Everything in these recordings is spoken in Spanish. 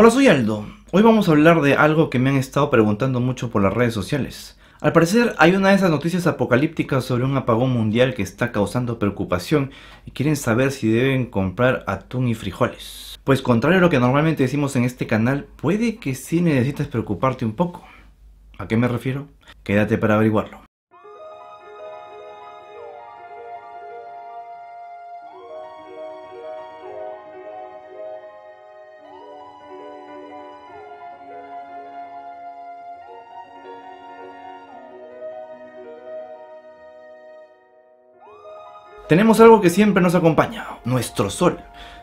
Hola, soy Aldo. Hoy vamos a hablar de algo que me han estado preguntando mucho por las redes sociales. Al parecer hay una de esas noticias apocalípticas sobre un apagón mundial que está causando preocupación y quieren saber si deben comprar atún y frijoles. Pues contrario a lo que normalmente decimos en este canal, puede que sí necesites preocuparte un poco. ¿A qué me refiero? Quédate para averiguarlo. Tenemos algo que siempre nos acompaña, nuestro Sol.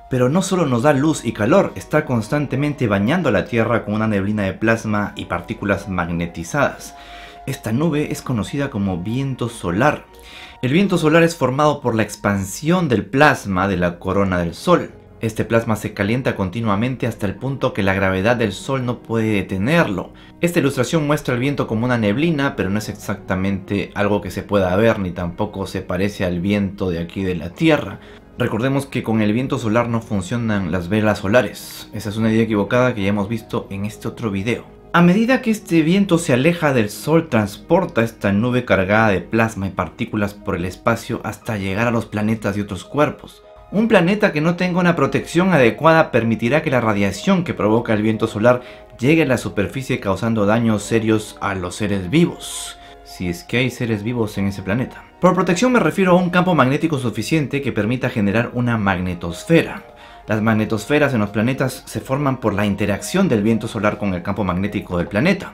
Pero no solo nos da luz y calor, está constantemente bañando la Tierra con una neblina de plasma y partículas magnetizadas. Esta nube es conocida como viento solar. El viento solar es formado por la expansión del plasma de la corona del Sol. Este plasma se calienta continuamente hasta el punto que la gravedad del Sol no puede detenerlo. Esta ilustración muestra el viento como una neblina, pero no es exactamente algo que se pueda ver, ni tampoco se parece al viento de aquí de la Tierra. Recordemos que con el viento solar no funcionan las velas solares. Esa es una idea equivocada que ya hemos visto en este otro video. A medida que este viento se aleja del Sol, transporta esta nube cargada de plasma y partículas por el espacio hasta llegar a los planetas y otros cuerpos. Un planeta que no tenga una protección adecuada permitirá que la radiación que provoca el viento solar llegue a la superficie causando daños serios a los seres vivos, si es que hay seres vivos en ese planeta. Por protección me refiero a un campo magnético suficiente que permita generar una magnetosfera. Las magnetosferas en los planetas se forman por la interacción del viento solar con el campo magnético del planeta.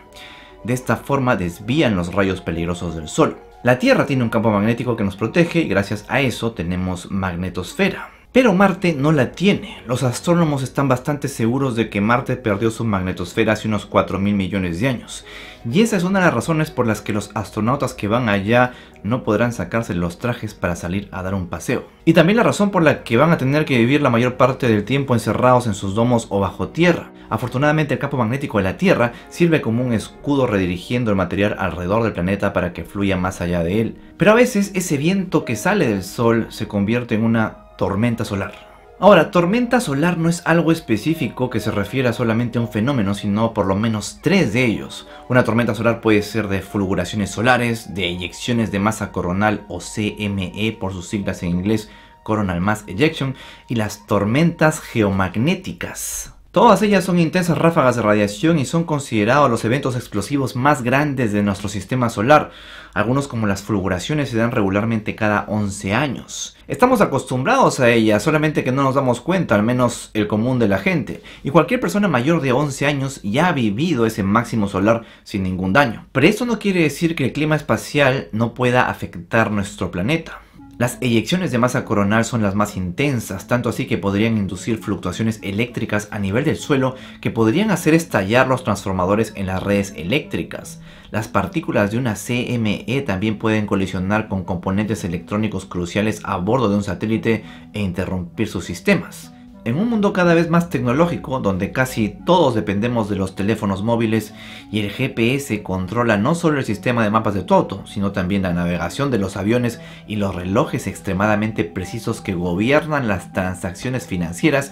De esta forma desvían los rayos peligrosos del Sol. La Tierra tiene un campo magnético que nos protege y gracias a eso tenemos magnetosfera. Pero Marte no la tiene. Los astrónomos están bastante seguros de que Marte perdió su magnetosfera hace unos 4 mil millones de años. Y esa es una de las razones por las que los astronautas que van allá no podrán sacarse los trajes para salir a dar un paseo. Y también la razón por la que van a tener que vivir la mayor parte del tiempo encerrados en sus domos o bajo tierra. Afortunadamente el campo magnético de la Tierra sirve como un escudo redirigiendo el material alrededor del planeta para que fluya más allá de él. Pero a veces ese viento que sale del Sol se convierte en una tormenta solar. Ahora, tormenta solar no es algo específico que se refiera solamente a un fenómeno, sino por lo menos tres de ellos. Una tormenta solar puede ser de fulguraciones solares, de eyecciones de masa coronal o CME por sus siglas en inglés, Coronal Mass Ejection, y las tormentas geomagnéticas. Todas ellas son intensas ráfagas de radiación y son considerados los eventos explosivos más grandes de nuestro sistema solar. Algunos como las fulguraciones se dan regularmente cada 11 años. Estamos acostumbrados a ellas, solamente que no nos damos cuenta, al menos el común de la gente. Y cualquier persona mayor de 11 años ya ha vivido ese máximo solar sin ningún daño. Pero esto no quiere decir que el clima espacial no pueda afectar nuestro planeta. Las eyecciones de masa coronal son las más intensas, tanto así que podrían inducir fluctuaciones eléctricas a nivel del suelo que podrían hacer estallar los transformadores en las redes eléctricas. Las partículas de una CME también pueden colisionar con componentes electrónicos cruciales a bordo de un satélite e interrumpir sus sistemas. En un mundo cada vez más tecnológico, donde casi todos dependemos de los teléfonos móviles y el GPS controla no solo el sistema de mapas de tu auto, sino también la navegación de los aviones y los relojes extremadamente precisos que gobiernan las transacciones financieras,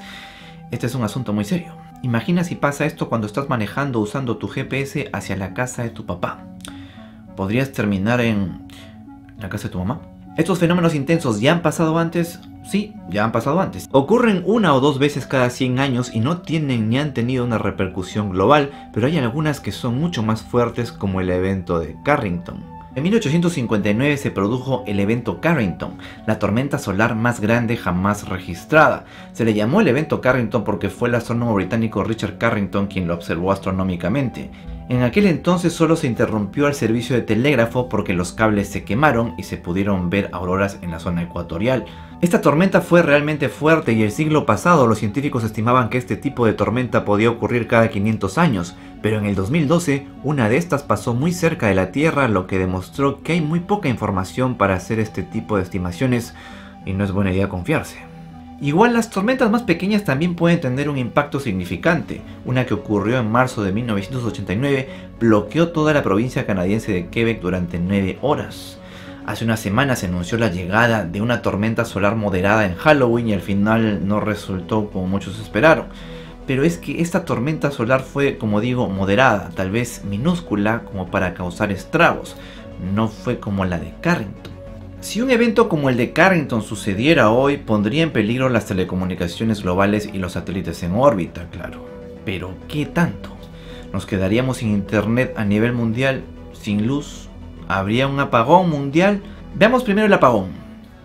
este es un asunto muy serio. Imagina si pasa esto cuando estás manejando usando tu GPS hacia la casa de tu papá. ¿Podrías terminar en la casa de tu mamá? Estos fenómenos intensos ya han pasado antes, Sí, ya han pasado antes. Ocurren una o dos veces cada 100 años y no tienen ni han tenido una repercusión global, pero hay algunas que son mucho más fuertes como el evento de Carrington. En 1859 se produjo el evento Carrington, la tormenta solar más grande jamás registrada. Se le llamó el evento Carrington porque fue el astrónomo británico Richard Carrington quien lo observó astronómicamente. En aquel entonces solo se interrumpió el servicio de telégrafo porque los cables se quemaron y se pudieron ver auroras en la zona ecuatorial. Esta tormenta fue realmente fuerte y el siglo pasado los científicos estimaban que este tipo de tormenta podía ocurrir cada 500 años, pero en el 2012 una de estas pasó muy cerca de la Tierra lo que demostró que hay muy poca información para hacer este tipo de estimaciones y no es buena idea confiarse. Igual las tormentas más pequeñas también pueden tener un impacto significante. Una que ocurrió en marzo de 1989 bloqueó toda la provincia canadiense de Quebec durante 9 horas. Hace una semana se anunció la llegada de una tormenta solar moderada en Halloween y al final no resultó como muchos esperaron. pero es que esta tormenta solar fue, como digo, moderada, tal vez minúscula como para causar estragos, no fue como la de Carrington. Si un evento como el de Carrington sucediera hoy, pondría en peligro las telecomunicaciones globales y los satélites en órbita, claro. Pero ¿qué tanto? ¿Nos quedaríamos sin internet a nivel mundial? ¿Sin luz? ¿Habría un apagón mundial? Veamos primero el apagón.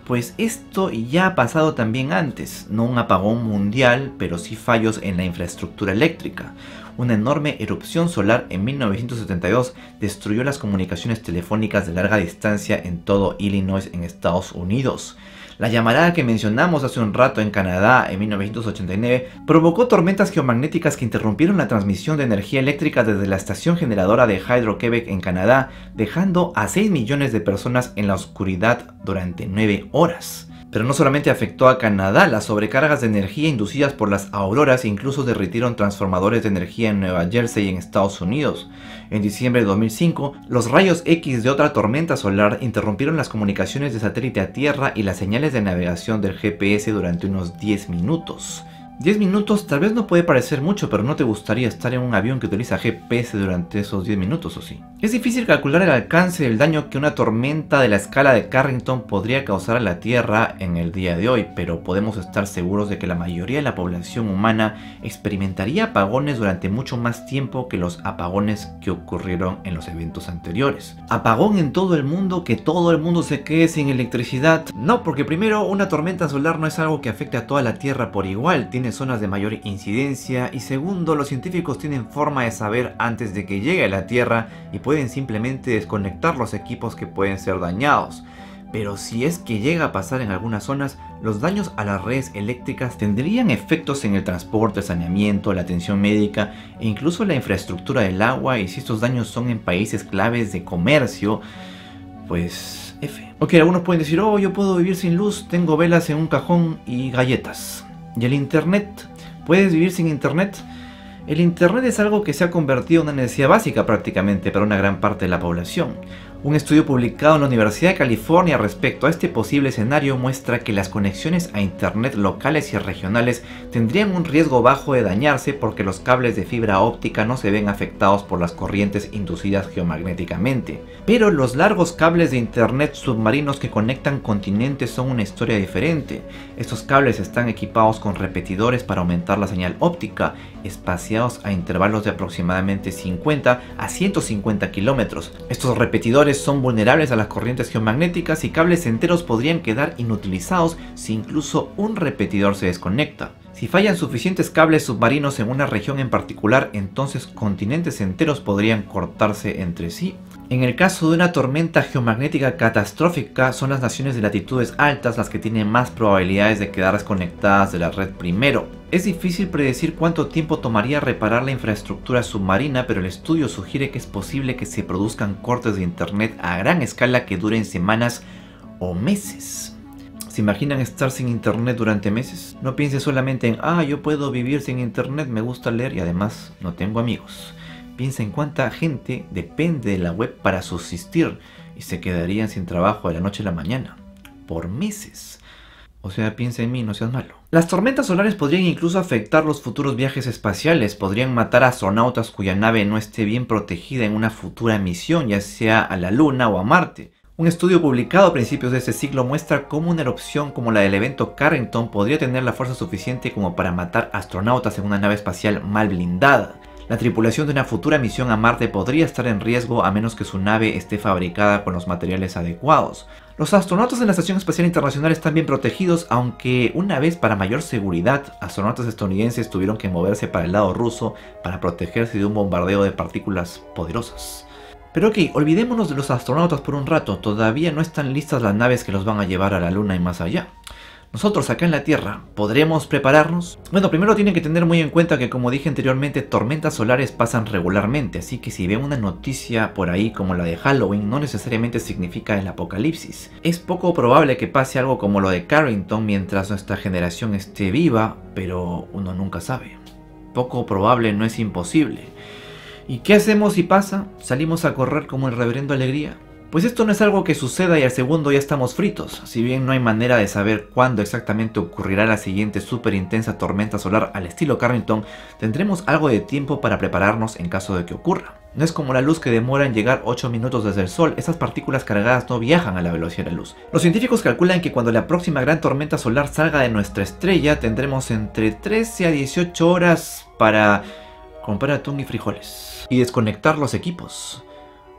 Pues esto ya ha pasado también antes, no un apagón mundial, pero sí fallos en la infraestructura eléctrica. Una enorme erupción solar en 1972 destruyó las comunicaciones telefónicas de larga distancia en todo Illinois en Estados Unidos. La llamarada que mencionamos hace un rato en Canadá en 1989 provocó tormentas geomagnéticas que interrumpieron la transmisión de energía eléctrica desde la estación generadora de Hydro-Quebec en Canadá, dejando a 6 millones de personas en la oscuridad durante 9 horas. Pero no solamente afectó a Canadá, las sobrecargas de energía inducidas por las auroras incluso derritieron transformadores de energía en Nueva Jersey y en Estados Unidos. En diciembre de 2005, los rayos X de otra tormenta solar interrumpieron las comunicaciones de satélite a Tierra y las señales de navegación del GPS durante unos 10 minutos. 10 minutos tal vez no puede parecer mucho, pero no te gustaría estar en un avión que utiliza GPS durante esos 10 minutos, ¿o sí? Es difícil calcular el alcance del daño que una tormenta de la escala de Carrington podría causar a la Tierra en el día de hoy, pero podemos estar seguros de que la mayoría de la población humana experimentaría apagones durante mucho más tiempo que los apagones que ocurrieron en los eventos anteriores. Apagón en todo el mundo, que todo el mundo se quede sin electricidad. No, porque primero una tormenta solar no es algo que afecte a toda la Tierra por igual, zonas de mayor incidencia y segundo, los científicos tienen forma de saber antes de que llegue a la Tierra y pueden simplemente desconectar los equipos que pueden ser dañados. Pero si es que llega a pasar en algunas zonas, los daños a las redes eléctricas tendrían efectos en el transporte, saneamiento, la atención médica e incluso la infraestructura del agua y si estos daños son en países claves de comercio, pues F. Ok, algunos pueden decir, oh, yo puedo vivir sin luz, tengo velas en un cajón y galletas. ¿Y el Internet? ¿Puedes vivir sin Internet? El Internet es algo que se ha convertido en una necesidad básica prácticamente para una gran parte de la población. Un estudio publicado en la Universidad de California respecto a este posible escenario muestra que las conexiones a Internet locales y regionales tendrían un riesgo bajo de dañarse porque los cables de fibra óptica no se ven afectados por las corrientes inducidas geomagnéticamente. Pero los largos cables de Internet submarinos que conectan continentes son una historia diferente. Estos cables están equipados con repetidores para aumentar la señal óptica, espaciados a intervalos de aproximadamente 50 a 150 kilómetros. Estos repetidores son vulnerables a las corrientes geomagnéticas y cables enteros podrían quedar inutilizados si incluso un repetidor se desconecta. Si fallan suficientes cables submarinos en una región en particular, entonces continentes enteros podrían cortarse entre sí. En el caso de una tormenta geomagnética catastrófica, son las naciones de latitudes altas las que tienen más probabilidades de quedar desconectadas de la red primero. Es difícil predecir cuánto tiempo tomaría reparar la infraestructura submarina, pero el estudio sugiere que es posible que se produzcan cortes de internet a gran escala que duren semanas o meses. ¿Se imaginan estar sin internet durante meses? No piense solamente en, ah, yo puedo vivir sin internet, me gusta leer y además no tengo amigos. Piensa en cuánta gente depende de la web para subsistir y se quedarían sin trabajo de la noche a la mañana. Por meses. O sea, piensa en mí, no seas malo. Las tormentas solares podrían incluso afectar los futuros viajes espaciales, podrían matar a astronautas cuya nave no esté bien protegida en una futura misión, ya sea a la Luna o a Marte. Un estudio publicado a principios de este siglo muestra cómo una erupción como la del evento Carrington podría tener la fuerza suficiente como para matar astronautas en una nave espacial mal blindada. La tripulación de una futura misión a Marte podría estar en riesgo a menos que su nave esté fabricada con los materiales adecuados. Los astronautas en la Estación Espacial Internacional están bien protegidos, aunque una vez para mayor seguridad, astronautas estadounidenses tuvieron que moverse para el lado ruso para protegerse de un bombardeo de partículas poderosas. Pero ok, olvidémonos de los astronautas por un rato, todavía no están listas las naves que los van a llevar a la Luna y más allá. Nosotros acá en la Tierra, ¿podremos prepararnos? Bueno, primero tienen que tener muy en cuenta que como dije anteriormente, tormentas solares pasan regularmente, así que si ven una noticia por ahí como la de Halloween, no necesariamente significa el apocalipsis. Es poco probable que pase algo como lo de Carrington mientras nuestra generación esté viva, pero uno nunca sabe. Poco probable no es imposible. ¿Y qué hacemos si pasa? ¿Salimos a correr como el reverendo Alegría? Pues esto no es algo que suceda y al segundo ya estamos fritos. Si bien no hay manera de saber cuándo exactamente ocurrirá la siguiente súper intensa tormenta solar al estilo Carrington, tendremos algo de tiempo para prepararnos en caso de que ocurra. No es como la luz que demora en llegar 8 minutos desde el Sol, esas partículas cargadas no viajan a la velocidad de la luz. Los científicos calculan que cuando la próxima gran tormenta solar salga de nuestra estrella tendremos entre 13 a 18 horas para comprar atún y frijoles y desconectar los equipos.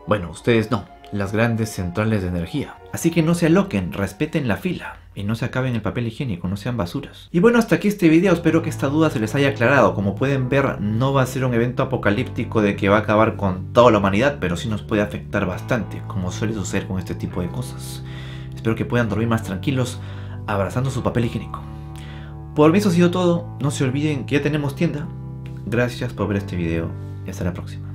Bueno, ustedes no, las grandes centrales de energía. Así que no se aloquen, respeten la fila y no se acaben el papel higiénico, no sean basuras. Y bueno, hasta aquí este video, espero que esta duda se les haya aclarado. Como pueden ver, no va a ser un evento apocalíptico de que va a acabar con toda la humanidad, pero sí nos puede afectar bastante, como suele suceder con este tipo de cosas. Espero que puedan dormir más tranquilos, abrazando su papel higiénico. Por mí eso ha sido todo, no se olviden que ya tenemos tienda. Gracias por ver este video y hasta la próxima.